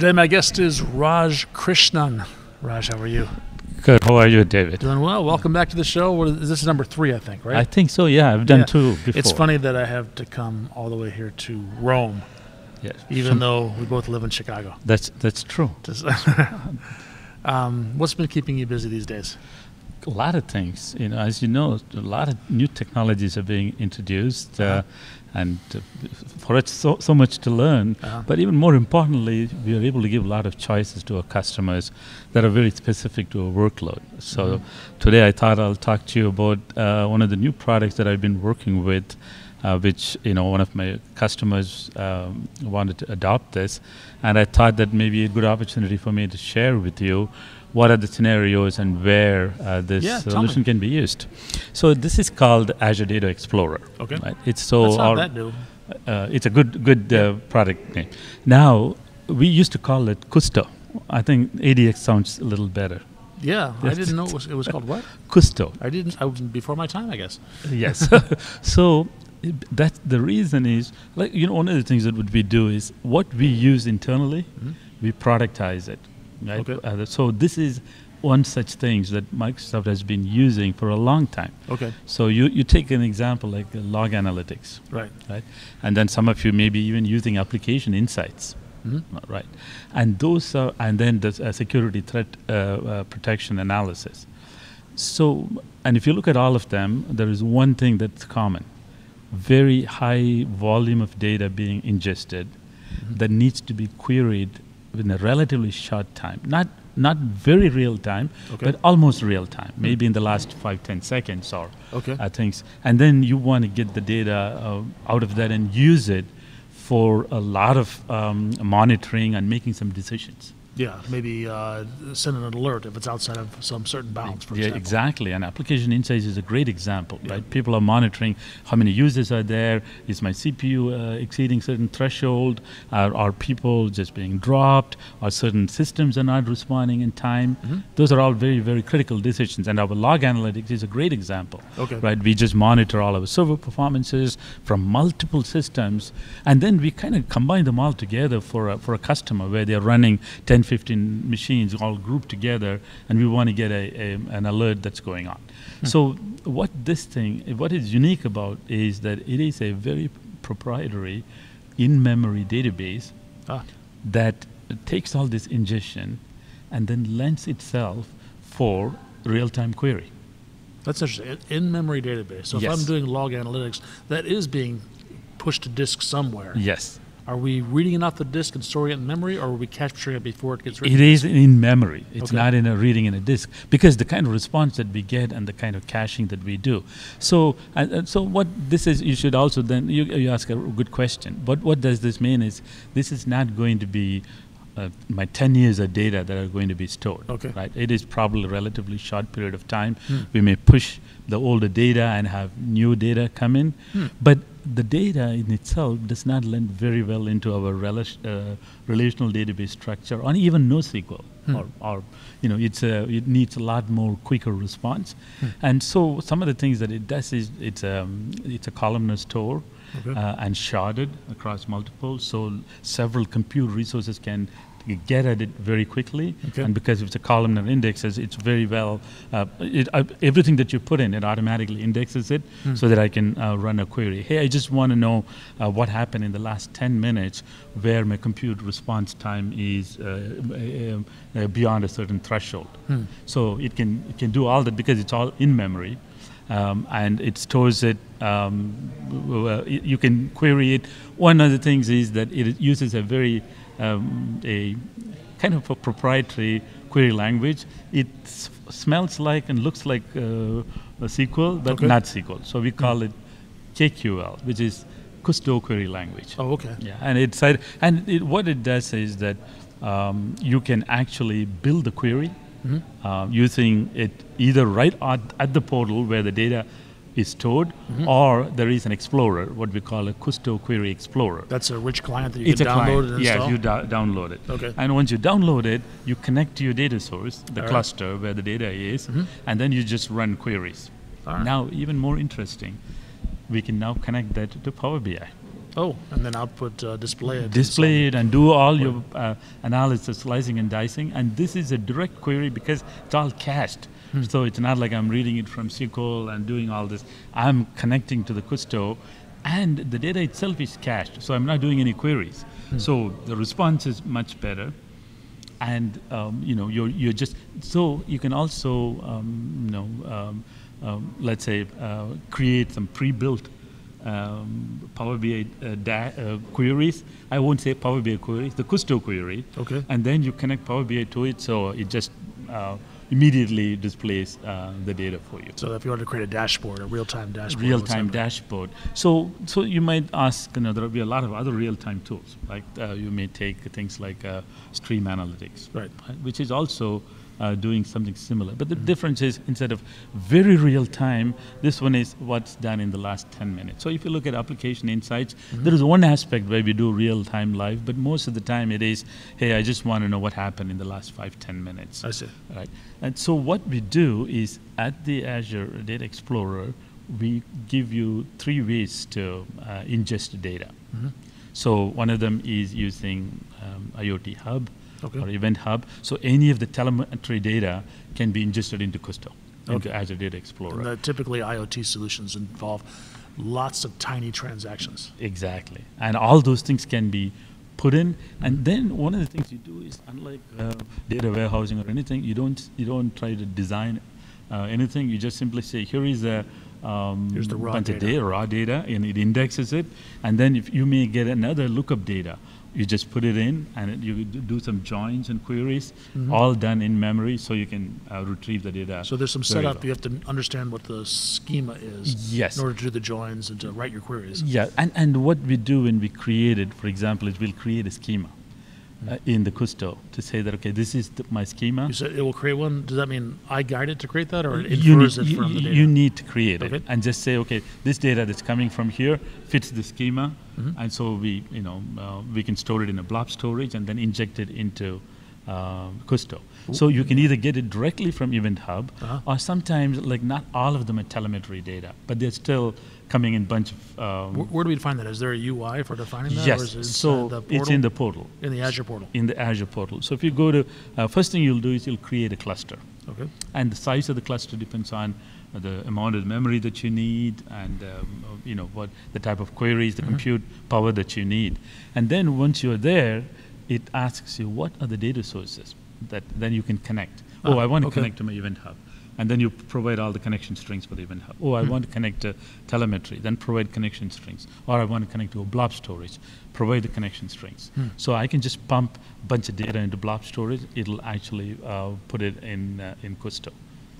Today, my guest is Raj Krishnan. Raj, how are you? Good. How are you, David? Doing well. Welcome back to the show. What is, this is number three, I think, right? I think so. Yeah, I've done Yeah. two before. it's funny that I have to come all the way here to Rome, Yes. even though we both live in Chicago. that's that's true. Um, what's been keeping you busy these days? A lot of things. You know, as you know, a lot of new technologies are being introduced, uh, Uh-huh. and uh, for us, so so much to learn. Uh-huh. But even more importantly, we are able to give a lot of choices to our customers that are very specific to our workload. So Mhm. today, I thought I'll talk to you about uh, one of the new products that I've been working with. Uh, which you know, one of my customers um, wanted to adopt this, and I thought that maybe a good opportunity for me to share with you what are the scenarios and where uh, this Yeah, solution can be used. So this is called Azure Data Explorer. Okay. Right? It's so That's not our- that new. uh, it's a good good uh, product name. Now we used to call it Kusto. I think ADX sounds a little better. Yeah, I didn't know it was, it was called what? Kusto. I didn't. I was before my time, I guess. Yes. so that's the reason is like you know one of the things that would we do is what we use internally, Mhm. we productize it. Right. Okay. Uh, so this is one such things that Microsoft has been using for a long time. Okay. So you, you take an example like uh, log analytics, Right. right? And then some of you may be even using application insights. hmm Uh, Right, and those are, and then the uh, security threat uh, uh, protection analysis. So, and if you look at all of them, there is one thing that's common: very high volume of data being ingested Mm-hmm. that needs to be queried in a relatively short time. Not not very real time, Okay. but almost real time. Maybe in the last five ten seconds or Okay. uh, things, and then you want to get the data uh, out of that and use it for a lot of um, monitoring and making some decisions. Yeah, maybe uh, send an alert if it's outside of some certain bounds, for yeah, example. exactly. And application insights is a great example, Yeah. right? People are monitoring how many users are there. Is my CPU uh, exceeding certain threshold? Are, are people just being dropped? Are certain systems are not responding in time? Mhm. Those are all very, very critical decisions. And our log analytics is a great example. Okay. right? We just monitor all our server performances from multiple systems, and then we kind of combine them all together for a, for a customer where they're running 10, 15 machines all grouped together, and we want to get a, a, an alert that's going on. So what this thing, what is unique about is that it is a very proprietary in-memory database Ah, that takes all this ingestion and then lends itself for real-time query. that's interesting. In memory database. So if I'm doing log analytics, that is being pushed to disk somewhere. Yes. Are we reading it off the disk and storing it in memory, or are we capturing it before it gets written? It is in memory. It's Okay. not in a reading in a disk because the kind of response that we get and the kind of caching that we do. So, and, and so what this is, you should also then you, you ask a good question. But what does this mean? Is this is not going to be uh, my 10 years of data that are going to be stored. Okay. Right. It is probably a relatively short period of time. Hmm. We may push the older data and have new data come in, Hmm. but the data in itself does not lend very well into our rela- uh, relational database structure or even NoSQL. Hmm. Or, or, you know, it's a, it needs a lot more quicker response. Hmm. And so some of the things that it does is it's, um, it's a columnar store Okay. uh, and sharded across multiple. So several compute resources can get at it very quickly. Okay. And because it's a columnar indexes, it's very well, uh, it, uh, everything that you put in, it automatically indexes it Hmm. so that I can uh, run a query. Hey, I just want to know uh, what happened in the last 10 minutes where my compute response time is uh, uh, beyond a certain threshold. Hmm. So it can, it can do all that because it's all in memory. Um, and it stores it. Um, w- w- y- you can query it. One of the things is that it uses a very um, a kind of a proprietary query language. It s- smells like and looks like uh, a SQL, but Okay. not SQL. So we call it KQL, which is Kusto query language. Oh, okay. Yeah, and it's and it, what it does is that um, you can actually build the query Mhm. uh, using it either right at, at the portal where the data is stored, Mhm. or there is an explorer, what we call a Kusto Query Explorer. That's a rich client that you it's can download client. and yeah, install. you do- download it. Okay. And once you download it, you connect to your data source, the All right. cluster where the data is, Mhm. and then you just run queries. Right. Now, even more interesting, we can now connect that to Power BI. Oh, and then output uh, display it. and display it and do all your uh, analysis, slicing and dicing. And this is a direct query because it's all cached. So it's not like I'm reading it from SQL and doing all this. I'm connecting to the Kusto, and the data itself is cached. So I'm not doing any queries. So the response is much better. And um, you know, you're, you're just so you can also um, you know, um, um, let's say uh, create some pre-built um, Power BI uh, da- uh, queries. I won't say Power BI queries, the Kusto query. Okay. And then you connect Power BI to it, so it just uh, immediately displays uh, the data for you. So if you wanted to create a dashboard, a real-time dashboard. Real-time dashboard. So, so you might ask, you know, there will be a lot of other real-time tools. Like uh, you may take things like uh, Stream Analytics, Right. which is also uh, doing something similar. But the difference is instead of very real time, this one is what's done in the last 10 minutes. So if you look at application insights, there is one aspect where we do real time live, but most of the time it is, hey, I just want to know what happened in the last five, 10 minutes. I see. Right. And so what we do is at the Azure Data Explorer, we give you three ways to uh, ingest data. Mm-hmm. So one of them is using um, IoT Hub Okay. or Event Hub. So any of the telemetry data can be ingested into Kusto, into Okay. Azure Data Explorer. And typically, IoT solutions involve lots of tiny transactions. Exactly. And all those things can be put in. And then one of the things you do is, unlike uh, data warehousing or anything, you don't you don't try to design uh, anything. You just simply say, here is a um, Here's the raw bunch data. of data, raw data, and it indexes it. And then if you may get another lookup data, you just put it in, and it, you do some joins and queries, all done in memory, so you can uh, retrieve the data. Mm-hmm. So there's some setup. well. You have to understand what the schema is Yes. in order to do the joins and to write your queries. Yeah, and, and what we do when we create it, for example, is we'll create a schema uh, in the Kusto to say that, okay, this is the, my schema. You said it will create one. Does that mean I guide it to create that, or it You infers need, it you, the data? you need to create Okay. it and just say, okay, this data that's coming from here fits the schema, Mm-hmm. and so we, you know, uh, we can store it in a blob storage and then inject it into uh, Kusto. So you can either get it directly from Event Hub, Uh-huh. or sometimes, like not all of them are telemetry data, but they're still coming in bunch of. Um, Where, where do we find that? Is there a UI for defining that? or yes, is it so the it's in the portal. in the Azure portal. in the Azure portal. So if you go to, uh, first thing you'll do is you'll create a cluster. Okay. And the size of the cluster depends on the amount of memory that you need and, um, you know, what the type of queries, Mm-hmm. the compute power that you need. And then once you're there, it asks you, what are the data sources that then you can connect? oh, Ah, I want to okay. connect to my Event Hub. And then you provide all the connection strings for the Event Hub. Oh, I Hmm. want to connect to telemetry, then provide connection strings. Or I want to connect to a blob storage, provide the connection strings. Hmm. So I can just pump a bunch of data into blob storage. It'll actually uh, put it in, uh, in Kusto.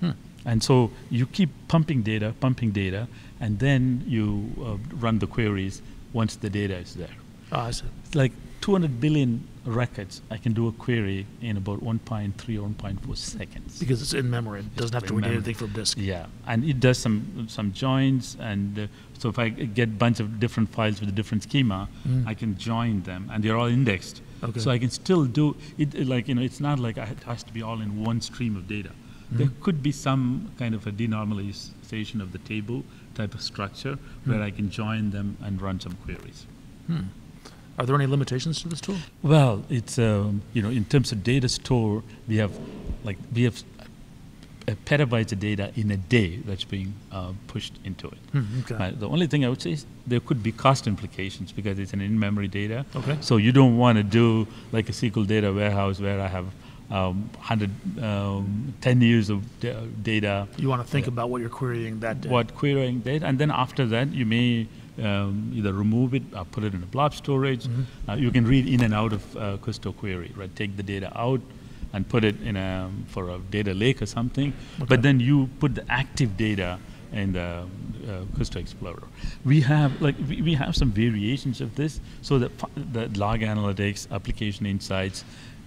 Hmm. And so you keep pumping data, pumping data, and then you uh, run the queries once the data is there. Ah, see. It's like 200 billion records. I can do a query in about 1.3 or 1.4 seconds. Because it's in memory. It doesn't have to read memory. anything from disk. Yeah, and it does some some joins, and uh, so if I get a bunch of different files with a different schema, Mm. I can join them, and they're all indexed. Okay. So I can still do it. Like you know, it's not like it has to be all in one stream of data. There Mm. could be some kind of a denormalization of the table type of structure Mm. where I can join them and run some queries. Are there any limitations to this tool? Well, it's um, you know in terms of data store, we have like we have uh, petabytes of data in a day that's being uh, pushed into it. Hmm, okay. Uh, the only thing I would say is there could be cost implications because it's an in-memory data. Okay. So you don't want to do like a SQL data warehouse where I have um, 100, um, 10 years of da- data You want to think about what you're querying that day. what querying data, and then after that you may um, either remove it or put it in a blob storage. Mm-hmm. Uh, you can read in and out of uh, Kusto query, right? Take the data out and put it in a for a data lake or something. Okay. But then you put the active data in the uh, Kusto Explorer. We have like we, we have some variations of this. So the the log analytics, application insights,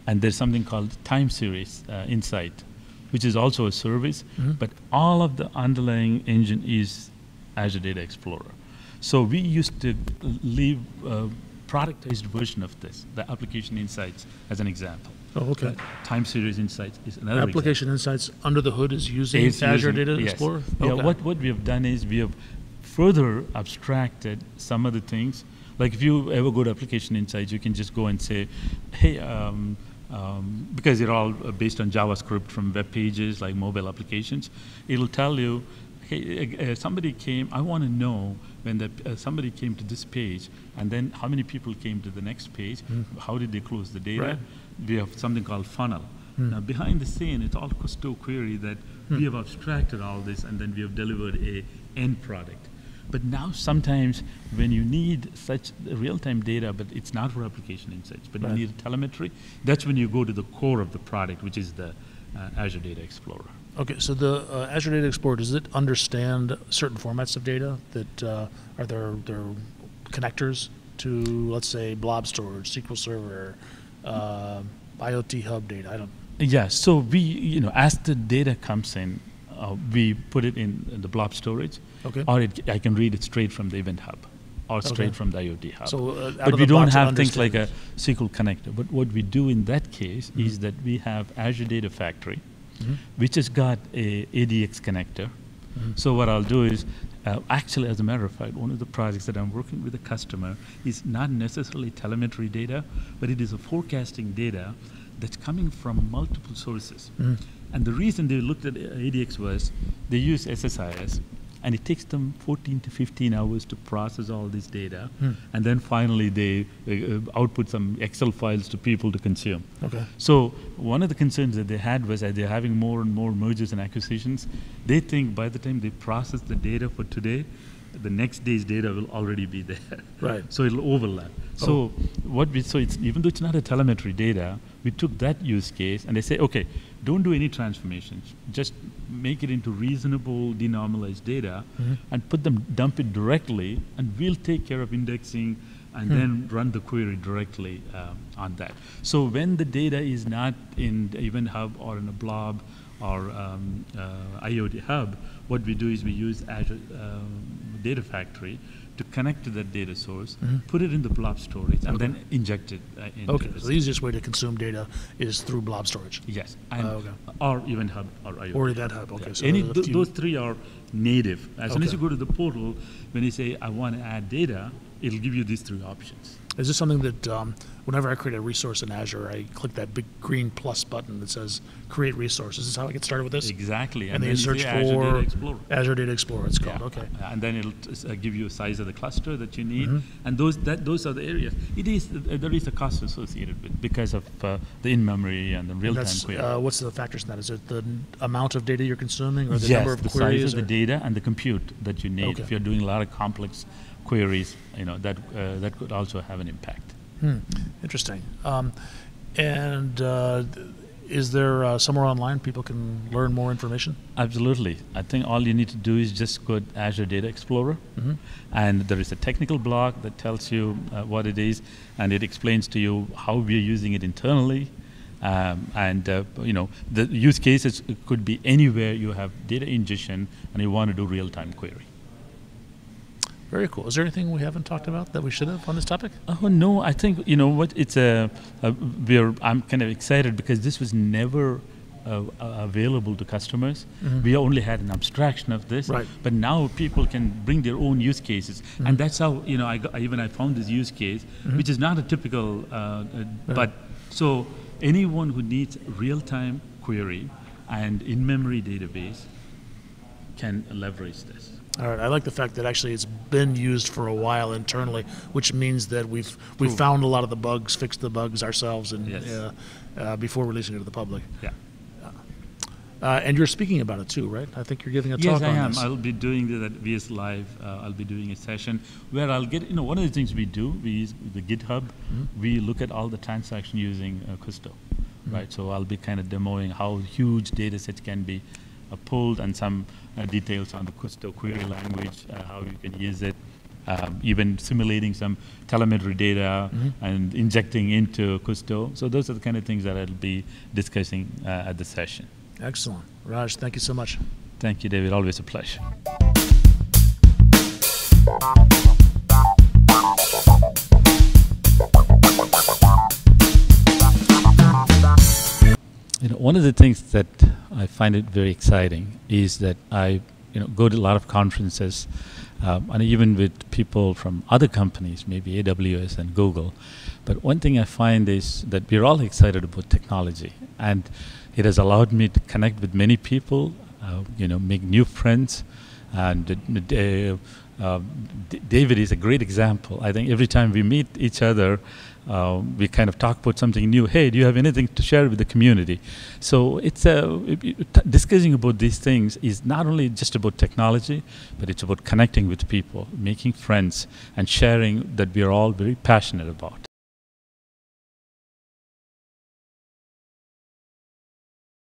and there's something called time series uh, insight, which is also a service. Mhm. But all of the underlying engine is Azure Data Explorer. So we used to leave a productized version of this, the application insights, as an example. Oh, okay. Uh, time series insights is another example. Application Insights under the hood is using Azure using- Data yes. Explorer? Yeah, what, what we have done is we have further abstracted some of the things Like if you ever go to Application Insights, you can just go and say, hey, um, um, because they're all uh, based on JavaScript from web pages like mobile applications, it'll tell you, hey, uh, uh somebody came, I want to know when the, uh, somebody came to this page, and then how many people came to the next page, mm. how did they close the data? Right. We have something called funnel. Mm. Now behind the scene, it's all Kusto query that mm. we have abstracted all this, and then we have delivered a end product. But now sometimes when you need such real-time data, but it's not for application insights, but right. you need telemetry, that's when you go to the core of the product, which is the uh, Azure Data Explorer. Okay, so the uh, Azure Data Explorer, does it understand certain formats of data that uh, are there, there connectors to, let's say, blob storage, SQL Server, uh, IoT Hub data? I don't. Yeah, so we, you know, as the data comes in, uh, we put it in, the blob storage, Okay. or it, I can read it straight from the Event Hub, or straight Okay. from the IoT Hub. So, uh, but we don't have things like a. SQL connector. But what we do in that case is Mhm. that we have Azure Data Factory, Mhm. which has got a ADX connector. Mhm. So what I'll do is, uh, actually, as a matter of fact, one of the projects that I'm working with a customer is not necessarily telemetry data, but it is a forecasting data that's coming from multiple sources. Mhm. And the reason they looked at ADX was they use SSIS, and it takes them 14 to 15 hours to process all this data, Hmm. and then finally they uh, uh, output some Excel files to people to consume. Okay. So one of the concerns that they had was that they're having more and more mergers and acquisitions. They think by the time they process the data for today, the next day's data will already be there. Right. So it'll overlap. So what we so it's even though it's not a telemetry data, we took that use case and they say, okay, don't do any transformations. Just make it into reasonable denormalized data Mhm. and put them dump it directly and we'll take care of indexing and Hmm. then run the query directly um, on that. So when the data is not in the Event Hub or in a blob or um, uh, IoT Hub, what we do is we use Azure um, Data Factory to connect to that data source, Mhm. put it in the blob storage, and Okay. then inject it uh, into Okay, the so the easiest way to consume data is through blob storage. Yes, and, Oh, okay. or Event Hub or IoT. Or Event Hub, okay, Yeah. so Any th- those three are native. As soon as you go to the portal, when you say I want to add data, it'll give you these three options. Is this something that um, whenever I create a resource in Azure, I click that big green plus button that says create resource? Is this how I get started with this? Exactly, And, then you search for Data Explorer. Azure Data Explorer, it's called, Yeah. okay. And then it'll uh, give you a size of the cluster that you need, Mhm. and those that those are the areas. It is uh, there is a cost associated with because of uh, the in memory and the real time query. uh, what's the factors in that? Is it the amount of data you're consuming or the yes, number of the queries? size of the data and the compute that you need. Okay. If you're doing a lot of complex queries, you know that uh, that could also have an impact. Hmm, Interesting. Um, And uh, is there uh, somewhere online people can learn more information? Absolutely. I think all you need to do is just go to Azure Data Explorer, Mhm. and there is a technical blog that tells you uh, what it is, and it explains to you how we are using it internally. Um, and uh, you know the use cases could be anywhere you have data ingestion and you want to do real-time query. Very cool. Is there anything we haven't talked about that we should have on this topic? Oh no, I think you know what it's a, we're I'm kind of excited because this was never uh, uh, available to customers. Mhm. We only had an abstraction of this, Right. but now people can bring their own use cases, Mhm. and that's how you know I, got, I even I found this use case, Mhm. which is not a typical, uh, uh, Yeah. but so anyone who needs real-time query and in-memory database can leverage this. All right. I like the fact that actually it's been used for a while internally, which means that we've we've found a lot of the bugs, fixed the bugs ourselves, and Yes. uh, uh, before releasing it to the public. Yeah. Uh, and you're speaking about it too, right? I think you're giving a Yes, talk I on am. this. I'll be doing this at VS Live. Uh, I'll be doing a session where I'll get, you know, one of the things we do, we use the GitHub, Mhm. we look at all the transaction using uh, Kusto, Mhm. right? So I'll be kind of demoing how huge data sets can be uh, pulled and some uh, details on the Kusto query language, uh, how you can use it, um, even simulating some telemetry data Mhm. and injecting into Kusto. So those are the kind of things that I'll be discussing uh, at the session. Excellent, Raj. Thank you so much. Thank you, David. Always a pleasure. You know, one of the things that I find it very exciting is that I, you know, go to a lot of conferences, um, and even with people from other companies, maybe AWS and Google. But one thing I find is that we're all excited about technology, and it has allowed me to connect with many people, uh, you know, make new friends, and uh, uh, David is a great example. I think every time we meet each other, uh, we kind of talk about something new. Hey, do you have anything to share with the community? So it's uh, discussing about these things is not only just about technology, but it's about connecting with people, making friends, and sharing that we are all very passionate about.